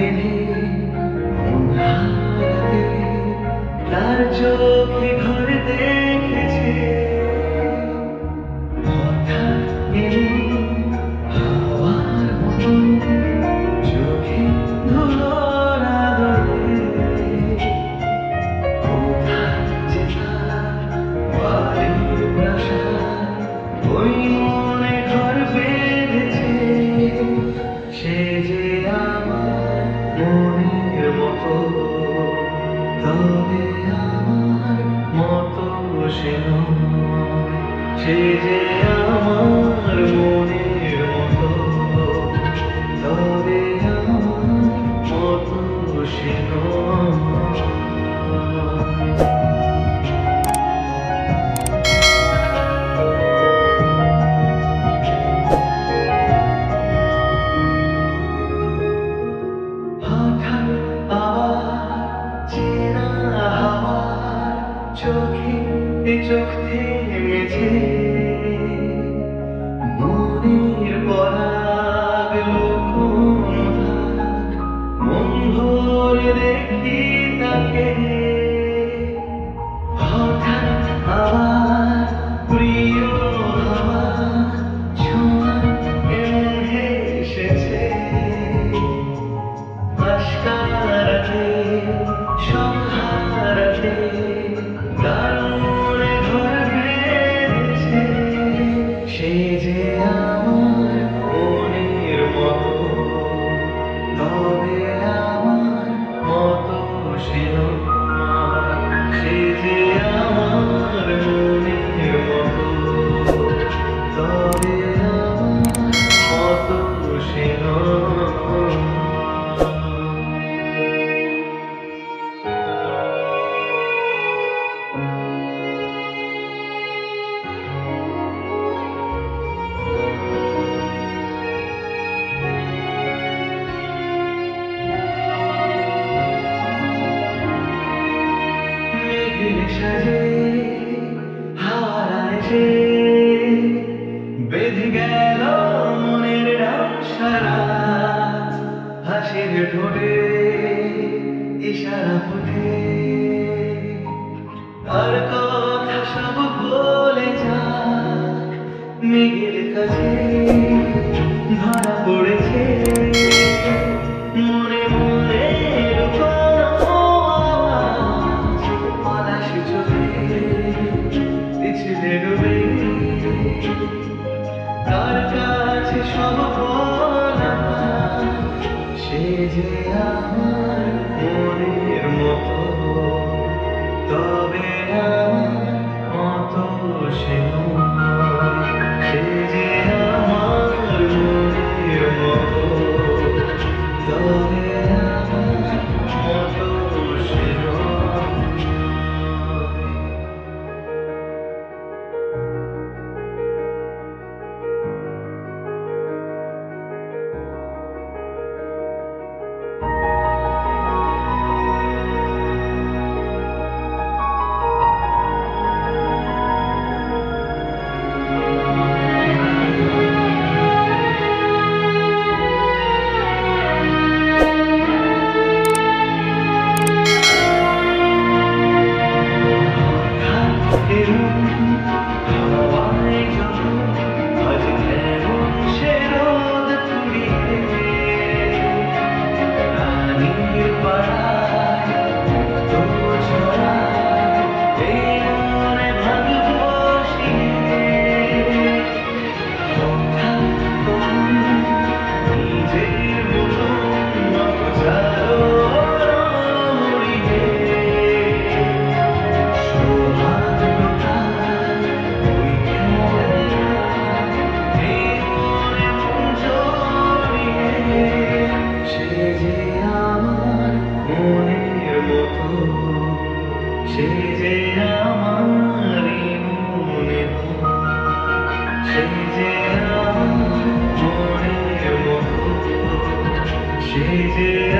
believe মনের মতো তবে আমার মতো সে সে যে days বেজে গেল মনের রাম হাসির ঠোঁটে ইশারা ফুটে। আর কথা সব বলে যা মেঘের কাছে। তার কাছে মতো তবে easy